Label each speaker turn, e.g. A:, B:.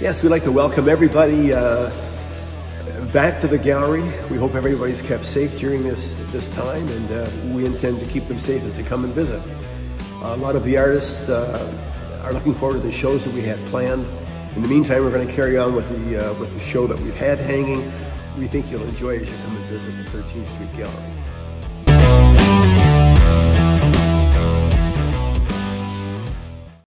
A: Yes, we'd like to welcome everybody uh, back to the gallery. We hope everybody's kept safe during this, this time, and uh, we intend to keep them safe as they come and visit. a lot of the artists uh, are looking forward to the shows that we had planned. In the meantime, we're going to carry on with the, uh, with the show that we've had hanging. We think you'll enjoy as you come and visit the 13th Street Gallery.